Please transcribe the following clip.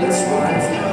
Let's run.